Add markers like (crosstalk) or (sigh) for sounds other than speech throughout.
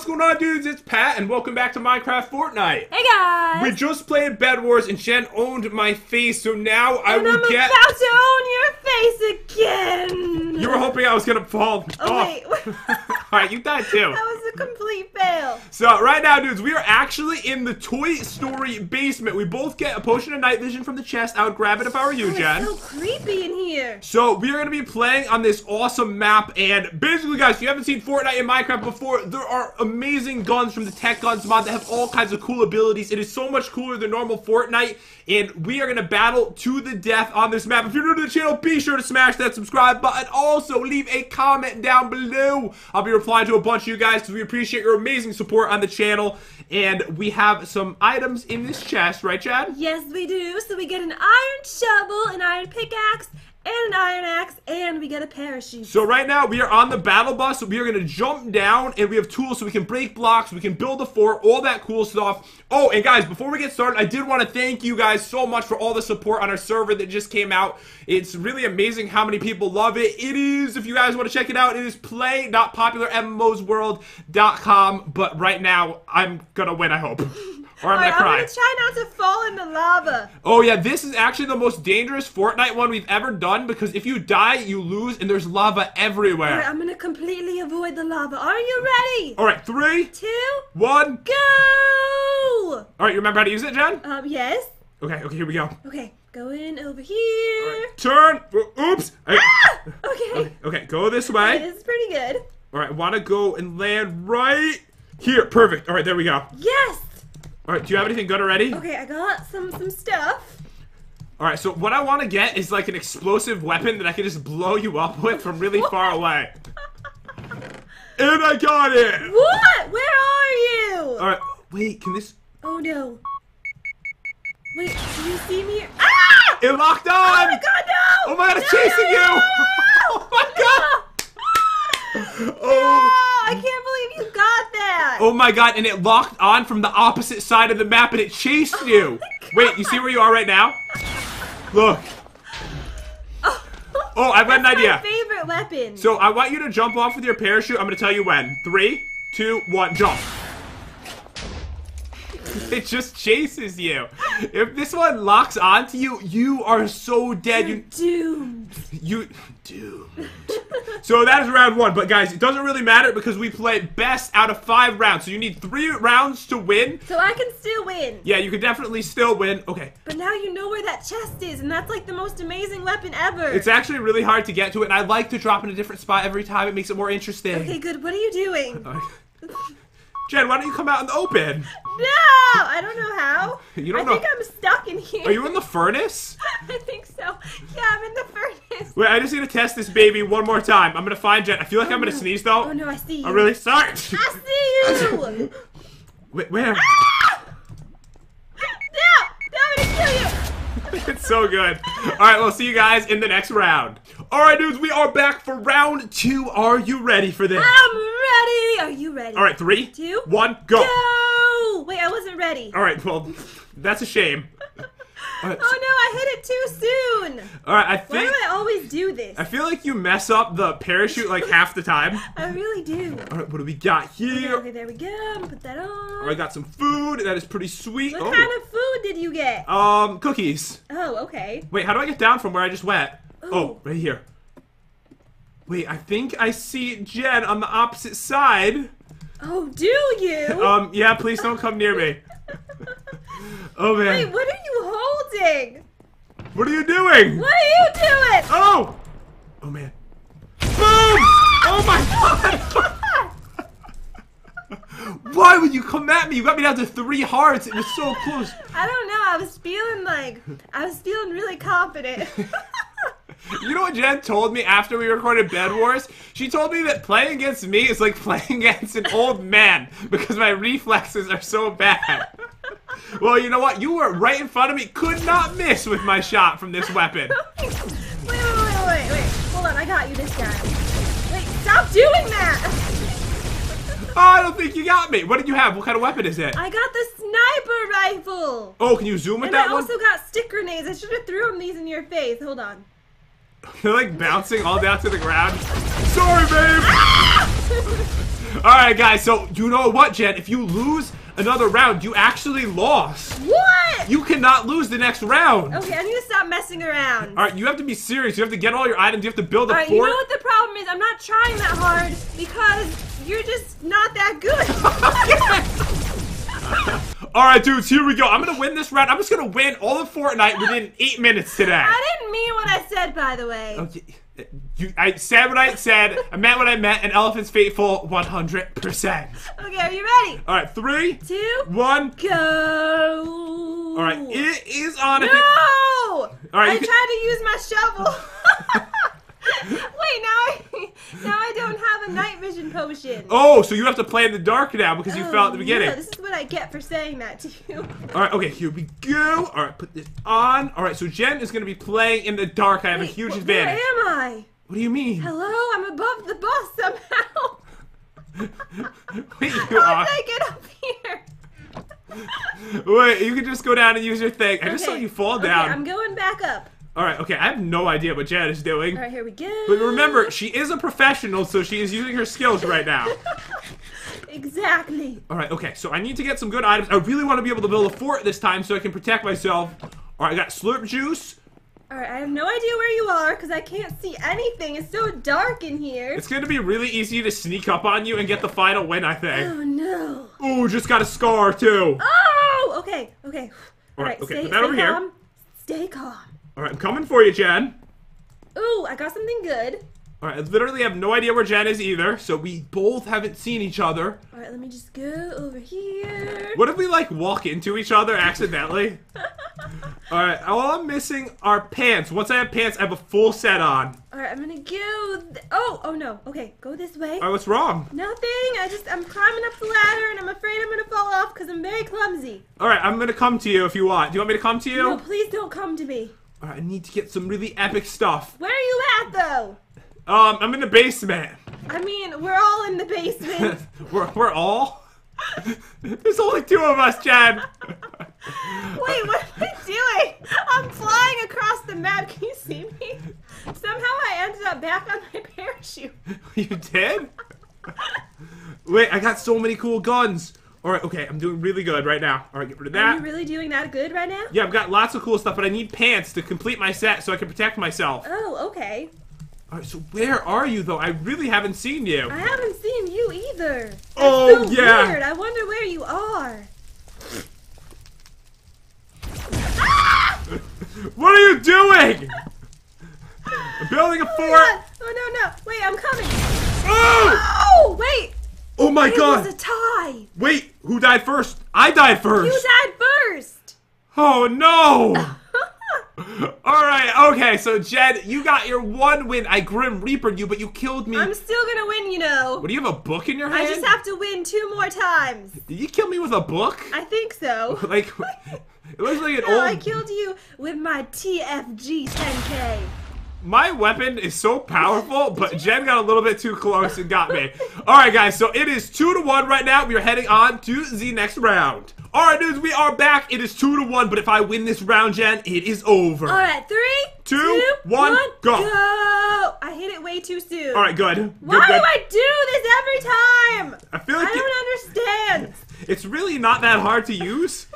what's going on, dudes? It's Pat, and welcome back to Minecraft Fortnite. Hey guys! We just played Bed Wars, and Jen owned my face, so now I will I'm get. about to own your face again! You were hoping I was gonna fall Oh, wait. (laughs) Alright, you died too. that was a complete fail. So, right now, dudes, we are actually in the Toy Story basement. We both get a potion of night vision from the chest. I would grab it if I were you, Oh, Jen. it's so creepy in here. So we are going to be playing on this awesome map, and basically, guys, if you haven't seen Fortnite and Minecraft before, there are amazing guns from the Tech Guns mod that have all kinds of cool abilities. It is so much cooler than normal Fortnite, and we are going to battle to the death on this map. If you're new to the channel, be sure to smash that subscribe button. Also, leave a comment down below. I'll be replying to a bunch of you guys because we appreciate your amazing support on the channel, and we have some items in this chest, right, Chad? Yes, we do. So we get an iron shovel, an iron pickaxe, and an iron axe, and we get a parachute. So right now we are on the battle bus. We are gonna jump down, and we have tools so we can break blocks, we can build a fort, all that cool stuff. Oh, and guys, before we get started, I did want to thank you guys so much for all the support on our server that just came out. It's really amazing how many people love it. It is, if you guys want to check it out, it is play.popularmmosworld.com. But right now, I'm gonna win. I hope, (laughs) or I'm Alright, gonna I'm gonna try not to fall in the lava. Oh yeah, this is actually the most dangerous Fortnite one we've ever done because if you die, you lose, and there's lava everywhere. Alright, I'm gonna completely avoid the lava. Are you ready? All right, three, Two, one. go! All right, you remember how to use it, Jen? Um, yes. Okay, okay, here we go. Okay, going over here. Turn. Oops. Hey. (laughs) Okay. Okay, go this way. This is pretty good. All right, want to go and land right here. Perfect. All right, there we go. Yes! All right, do you have anything good already? Okay, I got some some stuff. All right, so what I want to get is like an explosive weapon that I can just blow you up with from really far away. (laughs) And I got it. What? Where are you? All right, wait, can this? Oh no. Wait, do you see me? Ah! It locked on. Oh my god, no! Oh my god, it's No, chasing no, you! no! (laughs) Oh my god! Oh. I can't believe you that! Oh my god, and it locked on from the opposite side of the map and it chased oh you. my Wait, you see where you are right now? Look. (laughs) Oh, I've got an idea. my favorite weapon. So I want you to jump off with your parachute. I'm gonna tell you when. Three, two, one, jump. (laughs) It just chases you. If this one locks onto you, you are so dead. You're You doomed. You do. so that is round one. But guys, it doesn't really matter because we play best out of five rounds. So you need three rounds to win. So I can still win. Yeah, you could definitely still win. Okay. But now you know where that chest is, and that's like the most amazing weapon ever. It's actually really hard to get to it, and I like to drop in a different spot every time. It makes it more interesting. Okay, good. What are you doing? (laughs) Jen, why don't you come out in the open? No! I don't know how. (laughs) You don't know. I think I'm stuck in here. Are you in the furnace? (laughs) I think so. Yeah, I'm in the furnace. Wait, I just need to test this baby one more time. I'm gonna find Jen. I feel like I'm gonna no. sneeze though. Oh no, I see you. I'm really sorry. I see you! (laughs) Wait, where? Ah! no! No, I'm gonna kill you! (laughs) it's so good. All right, we'll see you guys in the next round. All right, dudes, we are back for round two. Are you ready for this? I'm ready! Are you ready? All right, three, Two, one, go. Go! Wait, I wasn't ready. All right, well, (laughs) that's a shame. Right, Oh no, I hit it too soon! all right, I think. Why do I always do this? I feel like you mess up the parachute like (laughs) half the time. I really do. All right, what do we got here? okay, there we go. Put that on. I got some food. That is pretty sweet. What Oh. kind of food did you get? Um, cookies. Oh, okay. Wait, how do I get down from where I just went? Oh. Oh, right here. Wait, I think I see Jen on the opposite side. Oh, do you? Um, yeah, please don't come near me. (laughs) Oh man. Wait, what are you holding? What are you doing? What are you doing? Oh! Oh man. Boom! Oh my (laughs) god! (laughs) Why would you come at me? You got me down to three hearts. It was so close. (laughs) I don't know. I was feeling like I was feeling really confident. You know what Jen told me after we recorded Bed Wars? She told me that playing against me is like playing against an old man because my reflexes are so bad. Well, you know what? You were right in front of me. Could not miss with my shot from this weapon. (laughs) wait, wait, wait, wait, wait. Hold on, I got you this guy. Wait, stop doing that! Oh, I don't think you got me. What did you have? What kind of weapon is it? I got the sniper rifle. Oh, can you zoom with And that I one? also got stick grenades. I should have thrown these in your face. Hold on. (laughs) They're like bouncing all down to the ground. Sorry, babe. Ah! (laughs) all right, guys. So you know what, Jen? If you lose another round, you actually lost. What? You cannot lose the next round. Okay, I need to stop messing around. All right, you have to be serious. You have to get all your items. You have to build a All right, fort. you know what the problem is? I'm not trying that hard because you're just not that good. (laughs) (laughs) All right, dudes, here we go. I'm gonna win this round. I'm just gonna win all of Fortnite within (laughs) eight minutes today. I didn't mean what I said, by the way. Okay, you, I said what I said. I meant what I meant. And Elephant's faithful 100%. Okay, are you ready? All right, three, Two, one. go. All right, it is on. No! All right, I you can- tried to use my shovel. (laughs) (laughs) Wait, now I (laughs) now I don't have a night vision potion. Oh, so you have to play in the dark now because you Oh, fell at the oh, beginning. no, this is what I get for saying that to you. (laughs) All right, okay, here we go. All right, put this on. All right, so Jen is gonna be playing in the dark. I have a huge wh- advantage. Where am I? What do you mean? Hello, I'm above the bus somehow. (laughs) Wait, you How are. did I get up here? Wait, you can just go down and use your thing. I just saw you fall okay, down. I'm going back up. All right, okay, I have no idea what Jen is doing. All right, here we go. But remember, she is a professional, so she is using her skills right now. (laughs) exactly. All right, okay, so I need to get some good items. I really want to be able to build a fort this time so I can protect myself. All right, I got slurp juice. All right, I have no idea where you are because I can't see anything. It's so dark in here. It's going to be really easy to sneak up on you and get the final win, I think. Oh no. Ooh, just got a scar, too. Oh, okay, okay. All right, okay, stay, put that stay over here. calm. Stay calm. All right, I'm coming for you, Jen. Ooh, I got something good. All right, I literally have no idea where Jen is either, so we both haven't seen each other. All right, let me just go over here. What if we, like, walk into each other accidentally? (laughs) All right, all I'm missing are pants. Once I have pants, I have a full set on. All right, I'm gonna go. Th- oh, oh no. Okay, go this way. All right, what's wrong? Nothing. I just I'm climbing up the ladder and I'm afraid I'm gonna fall off because I'm very clumsy. All right, I'm gonna come to you if you want. Do you want me to come to you? No, please don't come to me. Right, I need to get some really epic stuff. Where are you at though? Um, I'm in the basement. I mean, we're all in the basement. (laughs) we're, we're all? (laughs) There's only two of us, Chad. Wait, what am I doing? I'm flying across the map. Can you see me? Somehow I ended up back on my parachute. (laughs) you did? Wait, I got so many cool guns. All right, okay, I'm doing really good right now. All right, get rid of that. Are you really doing that good right now? Yeah, I've got lots of cool stuff, but I need pants to complete my set so I can protect myself. Oh, okay. All right, so where are you, though? I really haven't seen you. I haven't seen you either. That's Oh, so yeah. Weird. I wonder where you are. (laughs) What are you doing? (gasps) I'm building a Oh, fort. Oh no no! Wait, I'm coming. Oh! Oh wait! Oh my It god! was a tie. Wait, who died first? I died first. You died first. Oh no! (laughs) Alright, okay, so Jen, you got your one win. I Grim Reapered you, but you killed me. I'm still gonna win, you know. What do you have a book in your hand? I just have to win two more times. Did you kill me with a book? I think so. (laughs) Like, it looks like an (laughs) No, old. I killed you with my TFG 10K. My weapon is so powerful, but Jen got a little bit too close and got me. Alright, guys, so it is 2 to 1 right now. We are heading on to the next round. Alright, dudes, we are back. It is 2 to 1, but if I win this round, Jen, it is over. All right, three, Two, two, one, one, go. go. I hit it way too soon. Alright, good. Good, Why good. do I do this every time? I feel like I don't understand. It's really not that hard to use.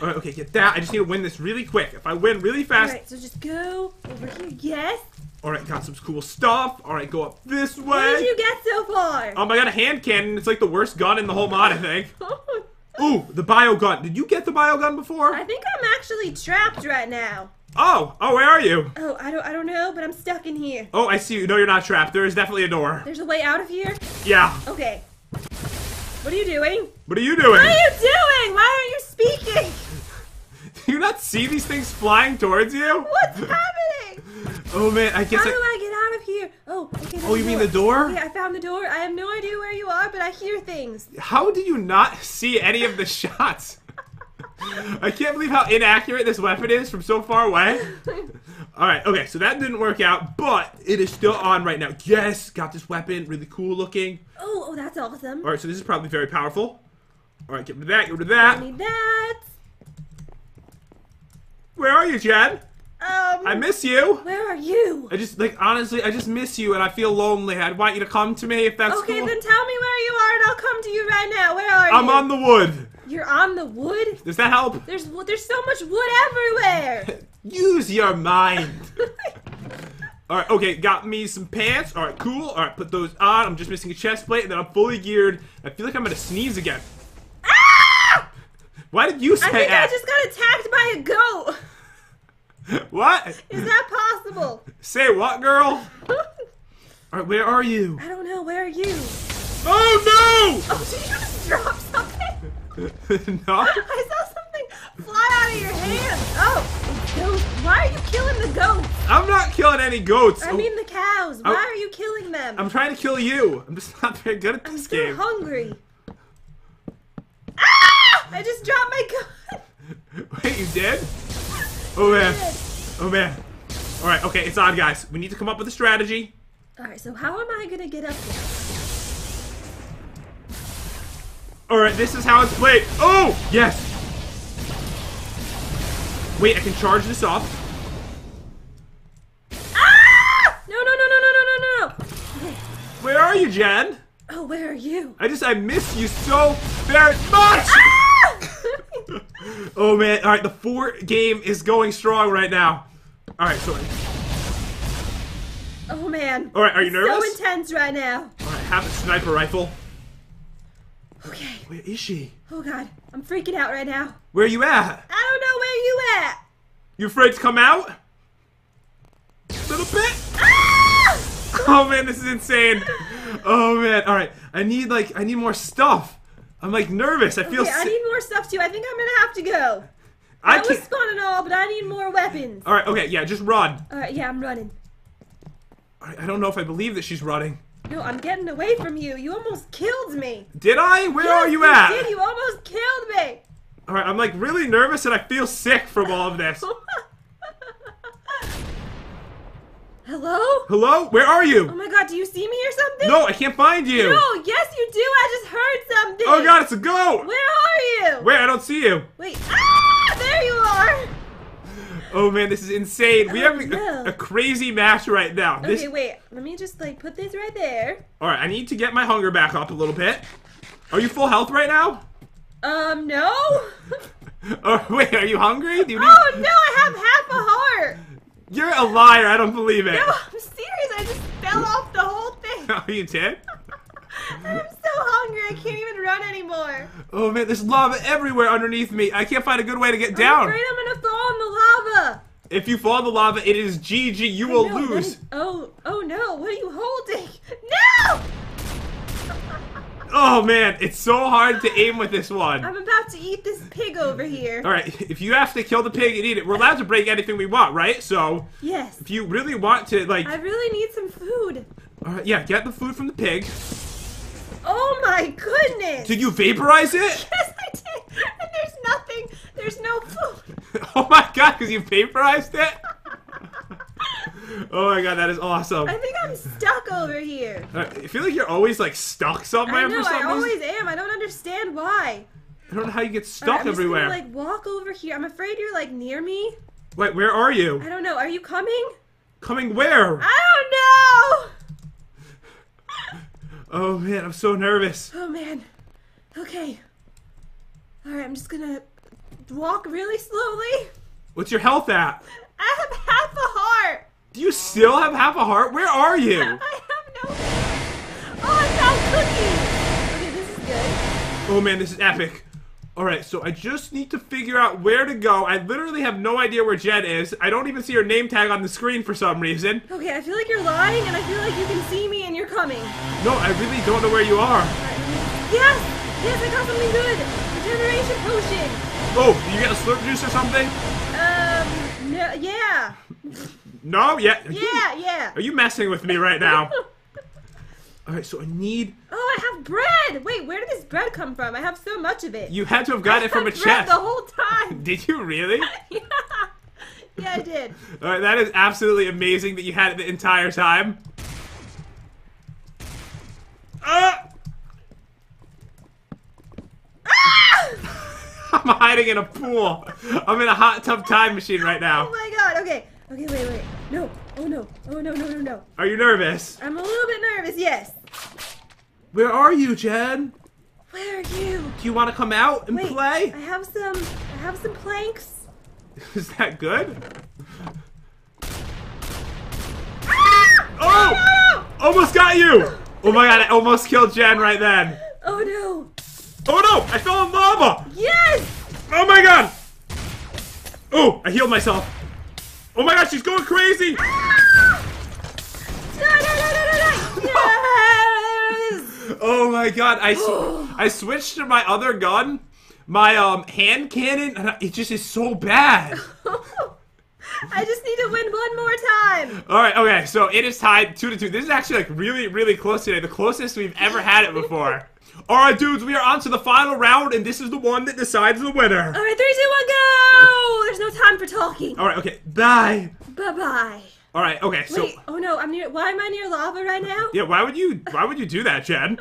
Alright, okay, get that. I just need to win this really quick. If I win really fast. right, so just go over here. Yes. Alright, got some cool stuff. Alright, go up this way. What did you get so far? Um, I got a hand cannon. It's like the worst gun in the whole mod, I think. (laughs) Ooh, the bio gun. Did you get the bio gun before? I think I'm actually trapped right now. Oh, oh, where are you? Oh, I don't, I don't know, but I'm stuck in here. Oh, I see you. No, you're not trapped. There is definitely a door. There's a way out of here. Yeah. Okay. What are you doing? What are you doing? What are you doing? Why aren't you speaking? Do (laughs) you not see these things flying towards you? What's happening? (laughs) Oh man, I guess How do I. I get out of here? Oh, okay. Oh, you mean the door? Okay, I found the door. I have no idea where you are, but I hear things. How do you not see any of the (laughs) shots? I can't believe how inaccurate this weapon is from so far away. Alright, okay, so that didn't work out, but it is still on right now. Yes, got this weapon, really cool looking. Oh, oh, that's awesome. Alright, so this is probably very powerful. Alright, get rid of that, get rid of I that. need that. Where are you, Chad? Uh, Um. I miss you. Where are you? I just like honestly, I just miss you, and I feel lonely. I'd want you to come to me if that's Okay, cool. then tell me where you are, and I'll come to you right now. Where are you? I'm on the wood. You're on the wood. Does that help? There's there's so much wood everywhere. (laughs) Use your mind. (laughs) All right, okay, got me some pants. All right, cool. All right, put those on. I'm just missing a chest plate, and then I'm fully geared. I feel like I'm gonna sneeze again. Why did you say I think I just got attacked by a goat. (laughs) What? Is that possible? Say what, girl? (laughs) All right, where are you? I don't know. Where are you? Oh no! Oh, did you just drop something? (laughs) no! I saw something fly out of your hand. Oh, it's goats. Why are you killing the goats? I'm not killing any goats. I mean the cows. Why Oh. are you killing them? I'm trying to kill you. I'm just not very good at this I'm game. hungry. I just dropped my gun. (laughs) Wait, you did? Oh man. Oh man. All right. Okay, it's on, guys. We need to come up with a strategy. All right. So how am I gonna get up there? All right. This is how it's played. Oh yes. Wait, I can charge this off. Ah! No, no, no, no, no, no, no, no. Okay. Where are you, Jen? Oh, where are you? I just I miss you so very much. Ah! Oh man, all right, the fort game is going strong right now. All right, so oh man. all right, are you nervous? So intense right now. All right, have a sniper rifle. Okay. Where is she? Oh god, I'm freaking out right now. Where are you at? I don't know where you at. You afraid to come out? Little bit. Ah! (laughs) Oh man, this is insane. Oh man, all right. I need like I need more stuff. I'm like nervous. I feel. Okay, I need more stuff too. I think I'm gonna have to go. I That was fun and all, but I need more weapons. All right. Okay. Yeah. Just run. All right, yeah, I'm running. Right, I don't know if I believe that she's running. No, I'm getting away from you. You almost killed me. Did I? Where are you at? did. You almost killed me. All right. I'm like really nervous and I feel sick from all of this. (laughs) Hello? Hello? Where are you? Oh my god, do you see me or something? No, I can't find you. No, yes you do. I just heard something. Oh god, it's a goat. Where are you? Where? I don't see you. Wait. Ah! There you are. Oh man, this is insane. We Oh, have a, no. a crazy match right now. This. Okay, wait. Let me just like put this right there. All right, I need to get my hunger back up a little bit. Are you full health right now? Um, no. (laughs) Oh wait, are you hungry? Do you need? oh no, I have half a heart. You're a liar. I don't believe it. No, I'm serious. I just fell off the whole thing. (laughs) Oh, you did? (laughs) I'm so hungry. I can't even run anymore. Oh man, there's lava everywhere underneath me. I can't find a good way to get I'm down. afraid I'm gonna fall in the lava. If you fall in the lava, it is GG. You I will know, lose. oh, oh no! What are you holding? (laughs) No! Oh man, it's so hard to aim with this one. I'm about to eat this pig over here. All right, if you have to kill the pig and eat it, we're allowed to break anything we want, right? So Yes. if you really want to, like, I really need some food. all right, yeah, get the food from the pig. Oh my goodness! Did you vaporize it? (laughs) Yes, I did. And there's nothing. There's no food. (laughs) oh my god, because you vaporized it? (laughs) oh my god, that is awesome. I think I'm stuck over here. I feel like you're always like stuck somewhere I know. for some I reason. always am. I don't understand why. I don't know how you get stuck I'm just everywhere. Gonna, like walk over here. I'm afraid you're like near me. Wait, where are you? I don't know. Are you coming? Coming where? I don't know. (laughs) Oh man, I'm so nervous. Oh man. Okay. All right. I'm just gonna walk really slowly. What's your health at? I have half a heart. Do you still have half a heart? Where are you? (laughs) I have no. Oh, I found cookies. Okay, this is good. Oh man, this is epic. Alright, so I just need to figure out where to go. I literally have no idea where Jen is. I don't even see her name tag on the screen for some reason. Okay, I feel like you're lying, and I feel like you can see me, and you're coming. No, I really don't know where you are. All right, Yes, yes, I got something good. Regeneration potion. Oh, you get a slurp juice or something? Um, no, yeah, (laughs) No? Yeah. Are you- yeah, yeah. Are you messing with me right now? (laughs) Alright, so I need. Oh, I have bread. Wait, where did this bread come from? I have so much of it. You had to have gotten it from a I chest. the whole time. (laughs) Did you really? (laughs) yeah. yeah, I did. Alright, that is absolutely amazing that you had it the entire time. Ah! I'm hiding in a pool. I'm in a hot tub time machine right now. Oh my god. Okay, Okay, wait, wait. No. Oh no. Oh no, no, no, no. Are you nervous? I'm a little bit nervous. Yes. Where are you, Jen? Where are you? Do you want to come out and Wait. play? I have some. I have some planks. (laughs) Is that good? Ah! Oh! No! Almost got you! Oh my god, I almost killed Jen right then. Oh no. Oh no! I fell in lava! Yes. Oh my god! Oh, I healed myself. Oh my god, she's going crazy! Ah! No, no, no, no, no, no. Yes. (laughs) Oh my god, I, sw- (gasps) I switched to my other gun, my um hand cannon, and I- it just is so bad. (laughs) I just need to win one more time. All right, okay, so it is tied two to two. This is actually like really, really close today. The closest we've ever had it before. (laughs) All right, dudes, we are on to the final round, and this is the one that decides the winner. All right, three, two, one, go. There's no time for talking. All right, okay, bye. Bye bye. All right, okay, so Wait. Oh no, I'm near. Why am I near lava right now? yeah, why would you, why would you do that, Jen?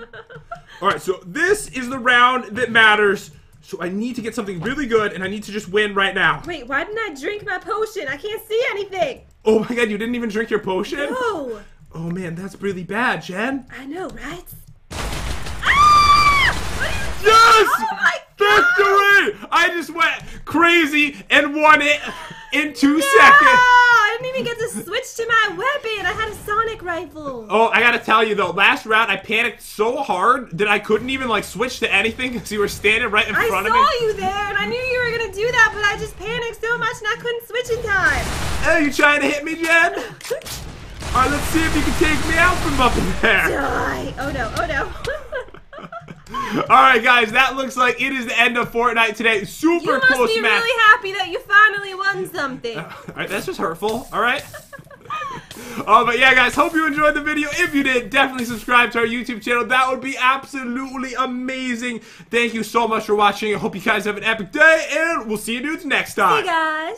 All right, so this is the round that matters. So I need to get something really good, and I need to just win right now. Wait, why didn't I drink my potion? I can't see anything. Oh my god, you didn't even drink your potion? No. Oh man, that's really bad, Jen. I know, right? Ah! What are you Yes! Oh my Victory! I just went crazy and won it in two No! seconds. I didn't even get to switch to my weapon. I had a sonic rifle. Oh, I gotta tell you though, last round I panicked so hard that I couldn't even like switch to anything (laughs) because you were standing right in I front of me. I saw you there, and I knew you were gonna do that, but I just panicked so much and I couldn't switch in time. Hey, you trying to hit me, Jen? (laughs) Alright, let's see if you can take me out from up in there. Die! Oh no! Oh no! (laughs) Alright, guys, that looks like it is the end of Fortnite today. Super you must close be match. really happy that you finally won something. (laughs) Alright, that's just hurtful. Alright. (laughs) Oh, but yeah, guys, hope you enjoyed the video. If you did, definitely subscribe to our YouTube channel. That would be absolutely amazing. Thank you so much for watching. I hope you guys have an epic day, and we'll see you dudes next time. Hey guys.